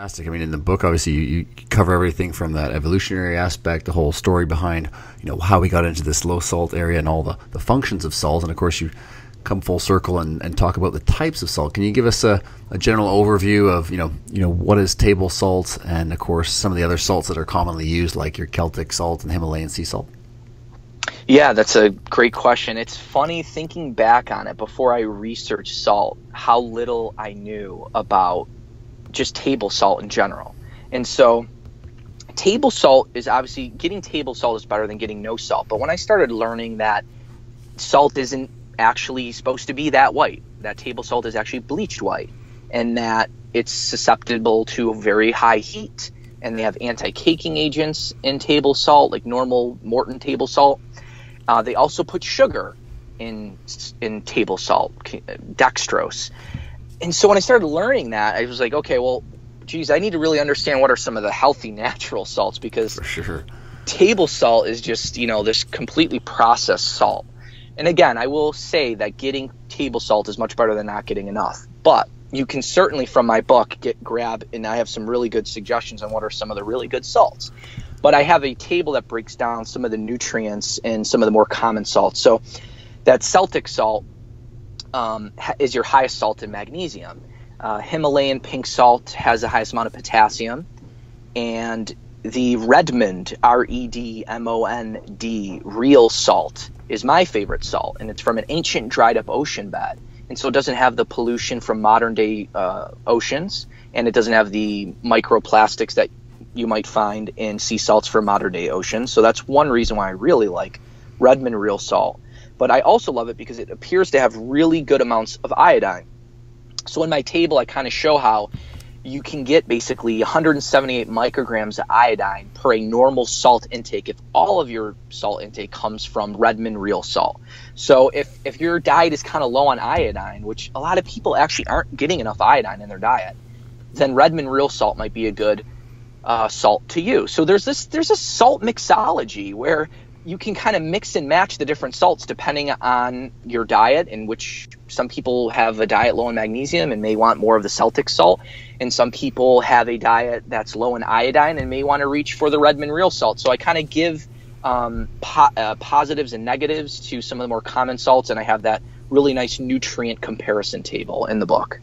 Fantastic. I mean, in the book, obviously, you, you, cover everything from that evolutionary aspect, the whole story behind, you know, how we got into this low salt area and all the, the functions of salt. And of course, you come full circle and, and talk about the types of salt. Can you give us a, a general overview of, you know, you know, what is table salt and, of course, some of the other salts that are commonly used, like your Celtic salt and Himalayan sea salt? Yeah, that's a great question. It's funny thinking back on it before I researched salt, how little I knew about just table salt in general. And so table salt is obviously getting table salt is better than getting no salt. But when I started learning that salt isn't actually supposed to be that white, that table salt is actually bleached white, and that it's susceptible to very high heat, and they have anti-caking agents in table salt, like normal Morton table salt. Uh, they also put sugar in in table salt, dextrose, and so when I started learning that, I was like, okay, well, geez, I need to really understand what are some of the healthy natural salts because For sure. table salt is just you know this completely processed salt. And again, I will say that getting table salt is much better than not getting enough. But you can certainly from my book get grab and I have some really good suggestions on what are some of the really good salts. But I have a table that breaks down some of the nutrients and some of the more common salts. So that Celtic salt um, is your highest salt in magnesium. Uh, Himalayan pink salt has the highest amount of potassium, and the Redmond R E D M O N D real salt is my favorite salt, and it's from an ancient dried up ocean bed, and so it doesn't have the pollution from modern day uh, oceans, and it doesn't have the microplastics that you might find in sea salts for modern day oceans. So that's one reason why I really like Redmond real salt but I also love it because it appears to have really good amounts of iodine. So in my table, I kind of show how you can get basically 178 micrograms of iodine per a normal salt intake if all of your salt intake comes from Redmond real salt. So if, if your diet is kind of low on iodine, which a lot of people actually aren't getting enough iodine in their diet, then Redmond real salt might be a good uh, salt to use. So there's this there's a salt mixology where you can kind of mix and match the different salts depending on your diet in which some people have a diet low in magnesium and may want more of the celtic salt and some people have a diet that's low in iodine and may want to reach for the redmond real salt. So i kind of give um, po- uh, positives and negatives to some of the more common salts and i have that really nice nutrient comparison table in the book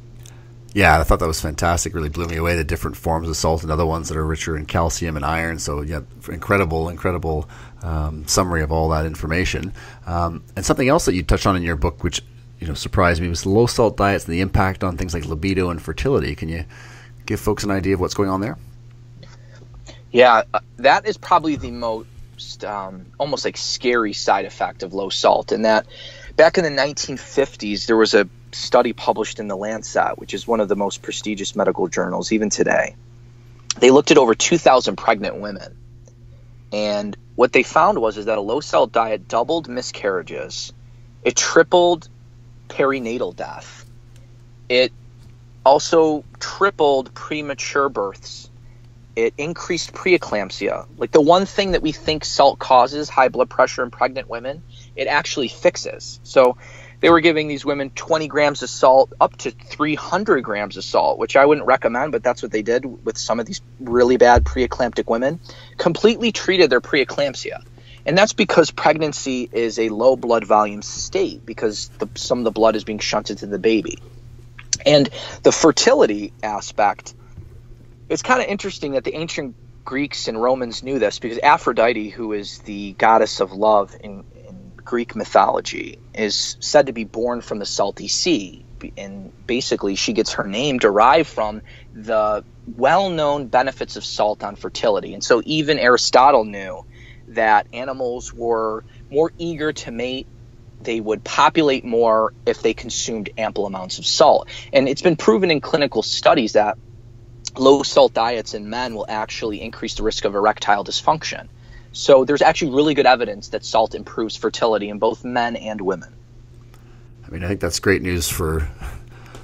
yeah, I thought that was fantastic. Really blew me away. The different forms of salt and other ones that are richer in calcium and iron. So yeah, incredible, incredible um, summary of all that information. Um, and something else that you touched on in your book, which you know surprised me, was low salt diets and the impact on things like libido and fertility. Can you give folks an idea of what's going on there? Yeah, uh, that is probably the most um, almost like scary side effect of low salt, and that back in the 1950s there was a study published in the Lancet, which is one of the most prestigious medical journals even today. They looked at over 2,000 pregnant women, and what they found was is that a low salt diet doubled miscarriages, it tripled perinatal death, it also tripled premature births. It increased preeclampsia. Like the one thing that we think salt causes, high blood pressure in pregnant women, it actually fixes. So they were giving these women 20 grams of salt up to 300 grams of salt which i wouldn't recommend but that's what they did with some of these really bad preeclamptic women completely treated their preeclampsia. And that's because pregnancy is a low blood volume state because the, some of the blood is being shunted to the baby. And the fertility aspect it's kind of interesting that the ancient greeks and romans knew this because aphrodite who is the goddess of love in, Greek mythology, is said to be born from the salty sea. And basically, she gets her name derived from the well known benefits of salt on fertility. And so, even Aristotle knew that animals were more eager to mate they would populate more if they consumed ample amounts of salt. And it's been proven in clinical studies that low salt diets in men will actually increase the risk of erectile dysfunction. So there's actually really good evidence that salt improves fertility in both men and women. I mean, I think that's great news for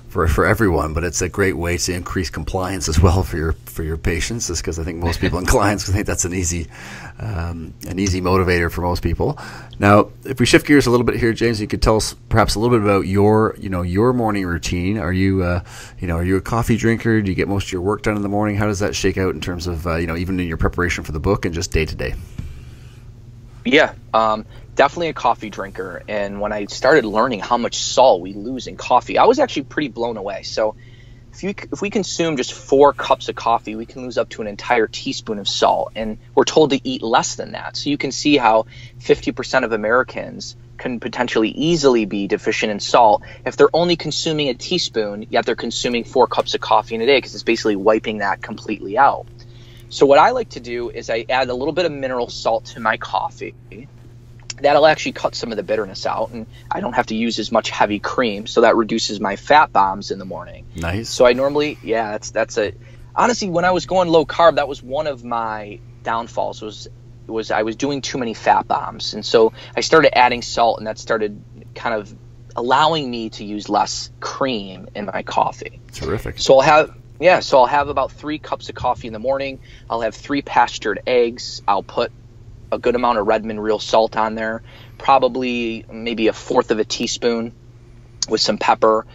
for for everyone, but it's a great way to increase compliance as well for your for your patients. Just because I think most people in clients think that's an easy um, an easy motivator for most people. Now, if we shift gears a little bit here, James, you could tell us perhaps a little bit about your you know your morning routine. Are you uh, you know are you a coffee drinker? Do you get most of your work done in the morning? How does that shake out in terms of uh, you know even in your preparation for the book and just day to day? Yeah, um, definitely a coffee drinker. And when I started learning how much salt we lose in coffee, I was actually pretty blown away. So if you if we consume just four cups of coffee, we can lose up to an entire teaspoon of salt, and we're told to eat less than that. So you can see how 50% of Americans can potentially easily be deficient in salt if they're only consuming a teaspoon, yet they're consuming four cups of coffee in a day because it's basically wiping that completely out. So what I like to do is I add a little bit of mineral salt to my coffee. That'll actually cut some of the bitterness out and i don't have to use as much heavy cream so that reduces my fat bombs in the morning. Nice. So i normally yeah that's that's a honestly when i was going low carb that was one of my downfalls was was i was doing too many fat bombs. And so i started adding salt and that started kind of allowing me to use less cream in my coffee. Terrific. So i'll have yeah so i'll have about three cups of coffee in the morning i'll have three pastured eggs i'll put a good amount of Redmond real salt on there, probably maybe a fourth of a teaspoon with some pepper.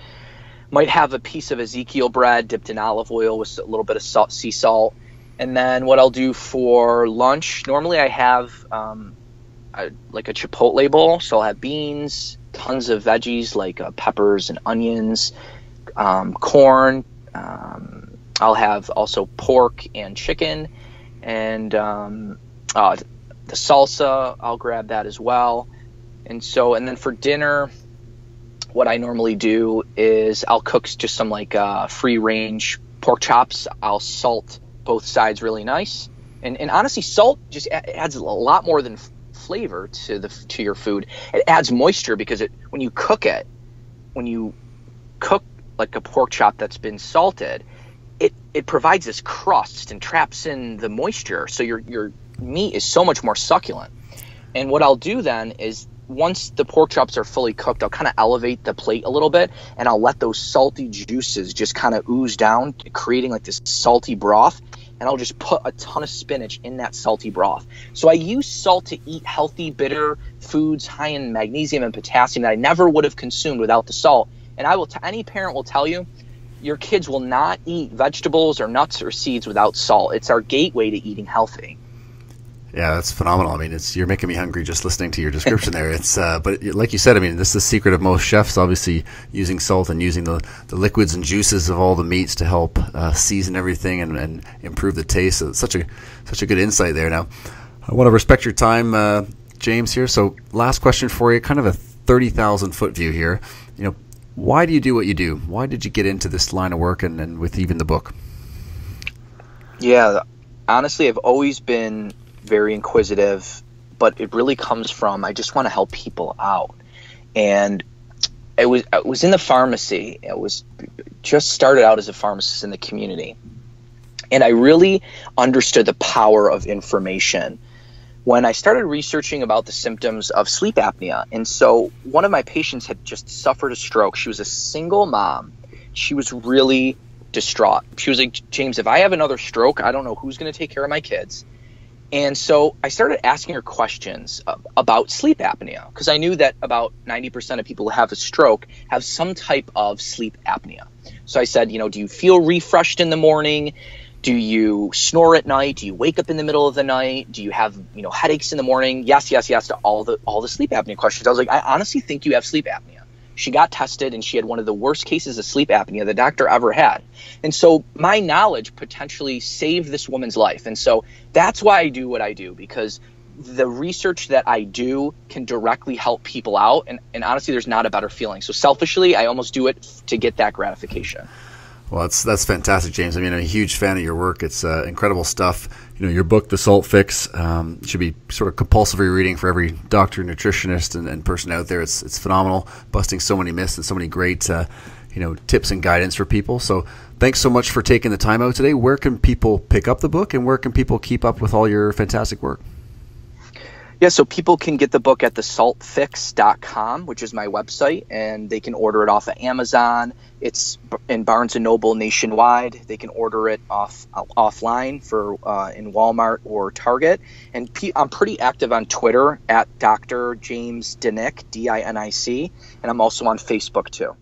Might have a piece of Ezekiel bread dipped in olive oil with a little bit of salt, sea salt. And then what I'll do for lunch, normally I have um, a, like a Chipotle bowl. So I'll have beans, tons of veggies like uh, peppers and onions, um, corn. Um, I'll have also pork and chicken and um, uh, the salsa, I'll grab that as well. And so, and then for dinner, what I normally do is I'll cook just some like uh, free range pork chops. I'll salt both sides really nice. And, and honestly, salt just adds a lot more than flavor to the to your food. It adds moisture because it when you cook it, when you cook like a pork chop that's been salted, it it provides this crust and traps in the moisture. So your your meat is so much more succulent. And what I'll do then is once the pork chops are fully cooked, I'll kind of elevate the plate a little bit and I'll let those salty juices just kind of ooze down, creating like this salty broth. And I'll just put a ton of spinach in that salty broth. So I use salt to eat healthy, bitter foods high in magnesium and potassium that I never would have consumed without the salt. And I will, t- any parent will tell you, your kids will not eat vegetables or nuts or seeds without salt. It's our gateway to eating healthy. Yeah, that's phenomenal. I mean, it's you're making me hungry just listening to your description there. It's uh, but like you said, I mean, this is the secret of most chefs. Obviously, using salt and using the, the liquids and juices of all the meats to help uh, season everything and, and improve the taste. So such a such a good insight there. Now, I want to respect your time, uh, James. Here, so last question for you, kind of a thirty thousand foot view here. You know, why do you do what you do? Why did you get into this line of work and, and with even the book? Yeah, honestly, I've always been very inquisitive, but it really comes from I just want to help people out. And it was I was in the pharmacy. It was just started out as a pharmacist in the community. And I really understood the power of information when I started researching about the symptoms of sleep apnea. And so one of my patients had just suffered a stroke. She was a single mom. She was really distraught. She was like, James, if I have another stroke, I don't know who's going to take care of my kids. And so I started asking her questions about sleep apnea because I knew that about 90% of people who have a stroke have some type of sleep apnea. So I said, you know, do you feel refreshed in the morning? Do you snore at night? Do you wake up in the middle of the night? Do you have, you know, headaches in the morning? Yes, yes, yes to all the all the sleep apnea questions. I was like, I honestly think you have sleep apnea. She got tested and she had one of the worst cases of sleep apnea the doctor ever had. And so my knowledge potentially saved this woman's life. And so that's why I do what I do because the research that I do can directly help people out. And, and honestly, there's not a better feeling. So selfishly, I almost do it to get that gratification. Well, that's that's fantastic, James. I mean, I'm a huge fan of your work. It's uh, incredible stuff. You know, your book, The Salt Fix, um, should be sort of compulsory reading for every doctor, nutritionist, and, and, person out there. It's it's phenomenal, busting so many myths and so many great, uh, you know, tips and guidance for people. So, thanks so much for taking the time out today. Where can people pick up the book, and where can people keep up with all your fantastic work? Yeah, so people can get the book at thesaltfix.com, which is my website, and they can order it off of Amazon. It's in Barnes and Noble nationwide. They can order it off uh, offline for uh, in Walmart or Target. And P- I'm pretty active on Twitter at Dr. James Dinic, D-I-N-I-C, and I'm also on Facebook too.